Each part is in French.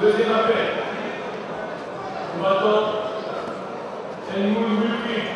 Deuxième appel. Combattant Elmoul Mulki,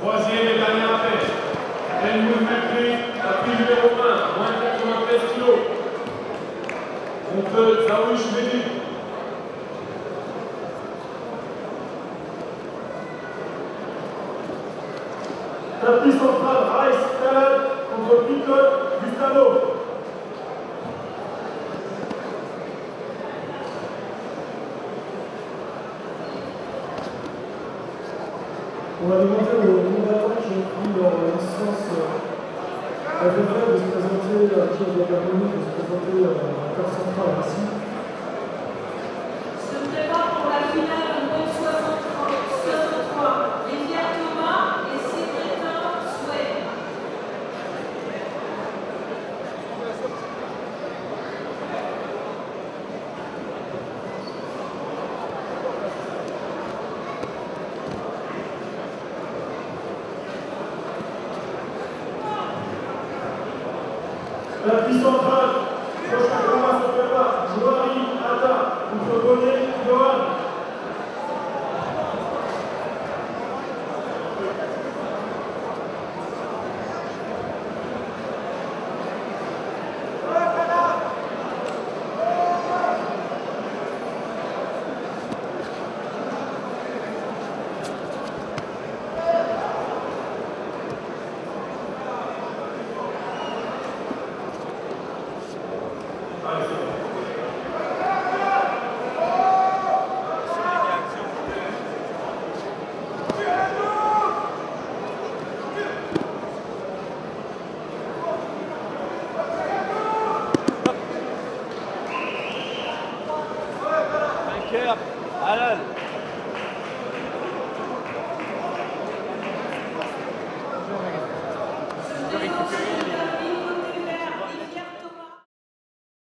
Troisième et dernier appel. Elmoul Mulki, tapis numéro 1, moins de 93 kg. Contre Zarouche Mehdi. Tapis central, Raïs Kalad contre Piton Gustavo. On va demander aux combattants qui ont pris leur licence à peu près de se présenter, euh, qui ont la permis de se présenter euh, à la carte centrale ici. Tapis Halal.